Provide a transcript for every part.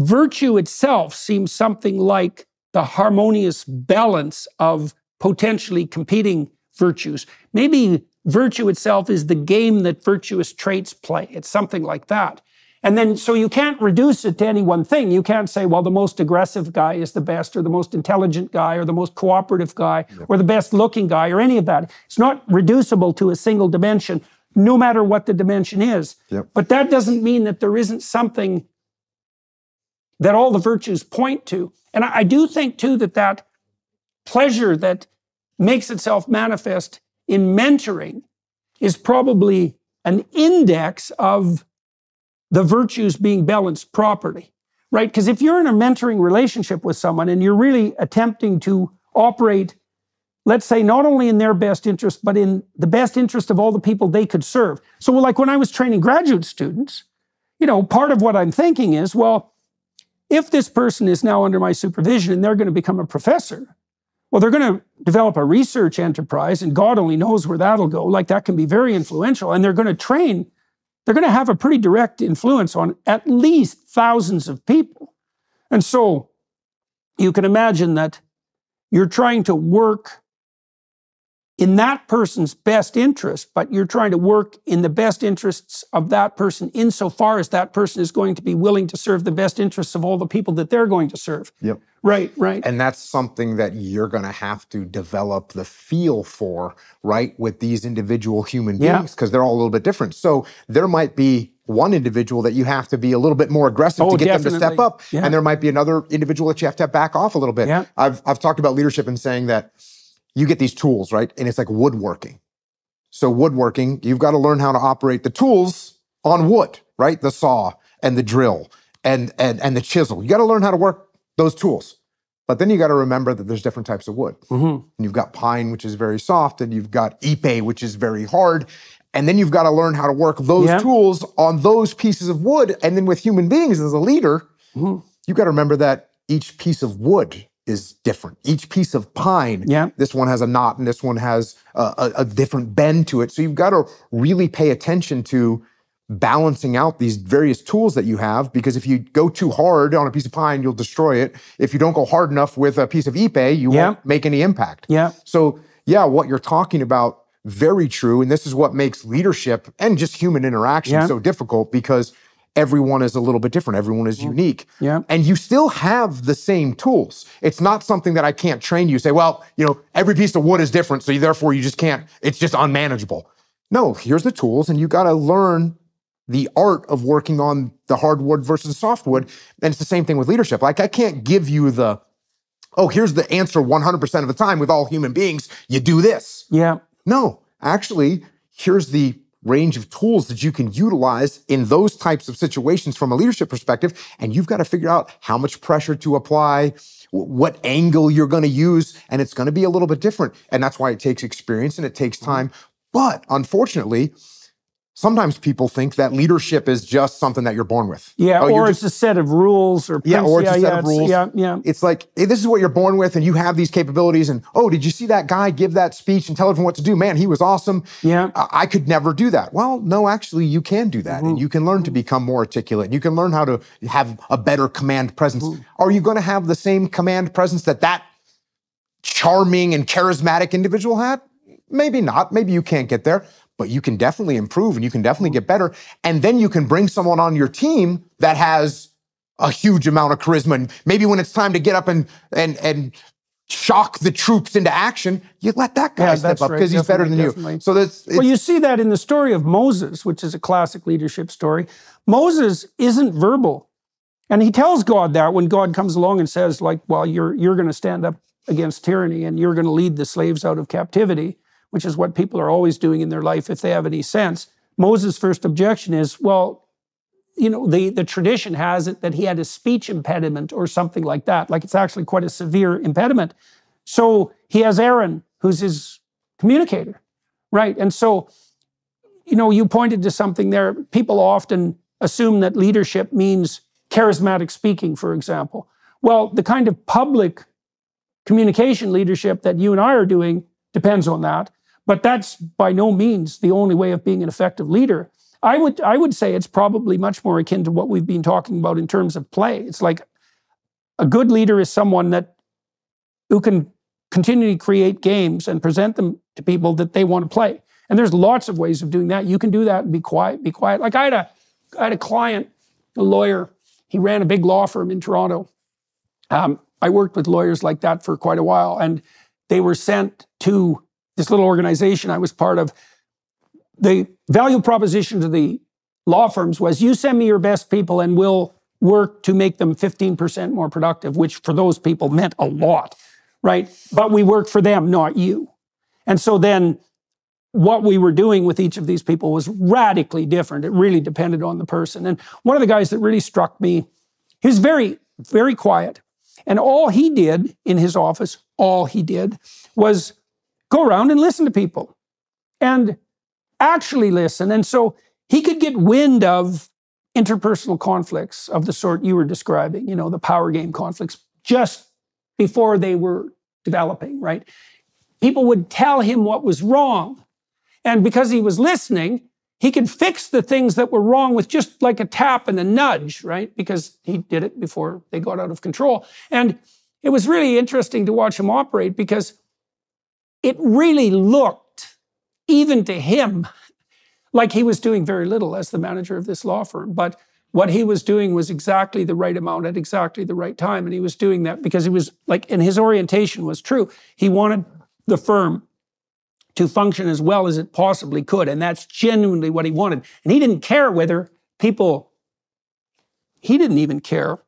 virtue itself seems something like the harmonious balance of potentially competing virtues. Maybe virtue itself is the game that virtuous traits play. It's something like that. And then, so you can't reduce it to any one thing. You can't say, well, the most aggressive guy is the best, or the most intelligent guy, or the most cooperative guy, or the best looking guy, or any of that. It's not reducible to a single dimension, no matter what the dimension is. But that doesn't mean that there isn't something that all the virtues point to. And I, I do think, too, that that pleasure that makes itself manifest in mentoring is probably an index of the virtues being balanced properly, right? Because if you're in a mentoring relationship with someone and you're really attempting to operate, let's say, not only in their best interest, but in the best interest of all the people they could serve. So, like when I was training graduate students, you know, part of what I'm thinking is, well, if this person is now under my supervision and they're going to become a professor, well, they're going to develop a research enterprise, and God only knows where that'll go. Like that can be very influential, and they're going to train they're going to have a pretty direct influence on at least thousands of people. And so you can imagine that you're trying to work in that person's best interest, but you're trying to work in the best interests of that person insofar as that person is going to be willing to serve the best interests of all the people that they're going to serve. Yep. Right, right. And that's something that you're going to have to develop the feel for, right, with these individual human beings, because yeah. they're all a little bit different. So there might be one individual that you have to be a little bit more aggressive oh, to get definitely. them to step up. Yeah. And there might be another individual that you have to back off a little bit. Yeah. I've, I've talked about leadership and saying that you get these tools, right? And it's like woodworking. So woodworking, you've got to learn how to operate the tools on wood, right? The saw and the drill and and and the chisel. You got to learn how to work those tools. But then you got to remember that there's different types of wood. Mm-hmm. And you've got pine, which is very soft, and you've got ipe, which is very hard. And then you've got to learn how to work those yeah. tools on those pieces of wood. And then with human beings as a leader, mm-hmm. you've got to remember that each piece of wood is different. Each piece of pine, yeah. this one has a knot and this one has a, a, a different bend to it. So you've got to really pay attention to balancing out these various tools that you have because if you go too hard on a piece of pine, you'll destroy it. If you don't go hard enough with a piece of ipe, you yeah. won't make any impact. Yeah. So yeah, what you're talking about, very true. And this is what makes leadership and just human interaction yeah. so difficult because everyone is a little bit different. Everyone is unique. Yeah. And you still have the same tools. It's not something that I can't train you. Say, well, you know, every piece of wood is different, so therefore you just can't, it's just unmanageable. No, here's the tools, and you got to learn the art of working on the hardwood versus softwood. And it's the same thing with leadership. Like, I can't give you the, oh, here's the answer 100% of the time with all human beings. You do this. Yeah. No, actually, here's the range of tools that you can utilize in those types of situations from a leadership perspective. And you've got to figure out how much pressure to apply, what angle you're going to use, and it's going to be a little bit different. And that's why it takes experience and it takes mm-hmm. time. But unfortunately, sometimes people think that leadership is just something that you're born with. Yeah, oh, or it's just, a set of rules or yeah, or it's yeah, a set yeah, of rules. Yeah, yeah. It's like hey, this is what you're born with, and you have these capabilities. And oh, did you see that guy give that speech and tell everyone what to do? Man, he was awesome. Yeah, I, I could never do that. Well, no, actually, you can do that, and you can learn to become more articulate. You can learn how to have a better command presence. Are you going to have the same command presence that that charming and charismatic individual had? Maybe not. Maybe you can't get there but you can definitely improve and you can definitely mm-hmm. get better. And then you can bring someone on your team that has a huge amount of charisma. And maybe when it's time to get up and and and shock the troops into action, you let that guy yeah, step up because right. he's better than definitely. you. So that's well, you see that in the story of Moses, which is a classic leadership story. Moses isn't verbal, and he tells God that when God comes along and says, like, "Well, you're you're going to stand up against tyranny and you're going to lead the slaves out of captivity." Which is what people are always doing in their life if they have any sense. Moses' first objection is, well, you know, the, the tradition has it that he had a speech impediment or something like that. Like it's actually quite a severe impediment. So he has Aaron, who's his communicator, right? And so, you know, you pointed to something there. People often assume that leadership means charismatic speaking, for example. Well, the kind of public communication leadership that you and I are doing depends on that. But that's by no means the only way of being an effective leader. I would I would say it's probably much more akin to what we've been talking about in terms of play. It's like a good leader is someone that who can continually create games and present them to people that they want to play. And there's lots of ways of doing that. You can do that and be quiet, be quiet. Like I had a I had a client, a lawyer. He ran a big law firm in Toronto. Um, I worked with lawyers like that for quite a while, and they were sent to this little organization I was part of. The value proposition to the law firms was you send me your best people and we'll work to make them 15% more productive, which for those people meant a lot, right? But we work for them, not you. And so then what we were doing with each of these people was radically different. It really depended on the person. And one of the guys that really struck me, he was very, very quiet. And all he did in his office, all he did was go around and listen to people and actually listen. And so he could get wind of interpersonal conflicts of the sort you were describing, you know, the power game conflicts, just before they were developing, right? People would tell him what was wrong. And because he was listening, he could fix the things that were wrong with just like a tap and a nudge, right? Because he did it before they got out of control. And it was really interesting to watch him operate because it really looked, even to him, like he was doing very little as the manager of this law firm. But what he was doing was exactly the right amount at exactly the right time. And he was doing that because he was like, and his orientation was true. He wanted the firm to function as well as it possibly could. And that's genuinely what he wanted. And he didn't care whether people, he didn't even care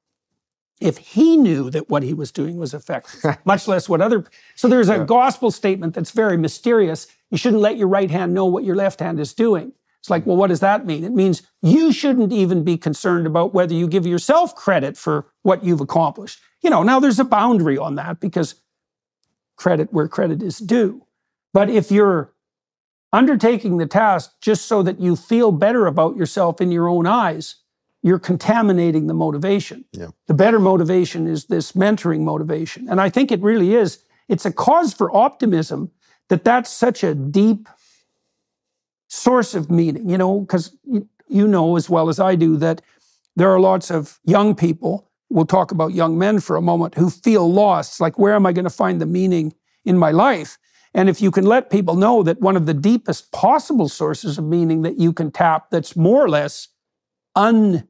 if he knew that what he was doing was effective, much less what other. So there's a yeah. gospel statement that's very mysterious. You shouldn't let your right hand know what your left hand is doing. It's like, well, what does that mean? It means you shouldn't even be concerned about whether you give yourself credit for what you've accomplished. You know, now there's a boundary on that because credit where credit is due. But if you're undertaking the task just so that you feel better about yourself in your own eyes, you're contaminating the motivation. Yeah. The better motivation is this mentoring motivation. And I think it really is. It's a cause for optimism that that's such a deep source of meaning, you know, because you know as well as I do that there are lots of young people, we'll talk about young men for a moment, who feel lost. Like, where am I going to find the meaning in my life? And if you can let people know that one of the deepest possible sources of meaning that you can tap that's more or less un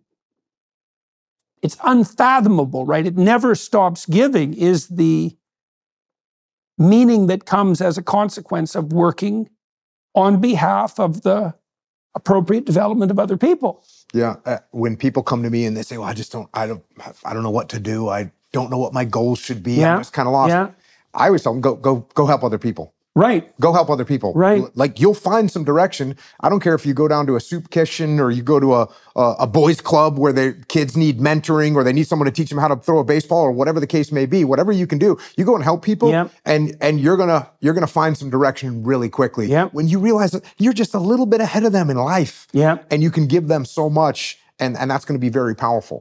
it's unfathomable, right? It never stops giving, is the meaning that comes as a consequence of working on behalf of the appropriate development of other people. Yeah, uh, when people come to me and they say, "Well, I just don't, I don't, I don't know what to do. I don't know what my goals should be. Yeah. I'm just kind of lost." Yeah. I always tell them, "Go, go, go help other people." Right. Go help other people. Right. Like you'll find some direction. I don't care if you go down to a soup kitchen or you go to a, a, a boys club where the kids need mentoring or they need someone to teach them how to throw a baseball or whatever the case may be. Whatever you can do, you go and help people yep. and and you're gonna you're gonna find some direction really quickly. Yep. When you realize that you're just a little bit ahead of them in life. Yeah. And you can give them so much and, and that's gonna be very powerful.